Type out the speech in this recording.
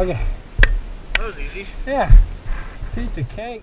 Okay. That was easy. Yeah. Piece of cake.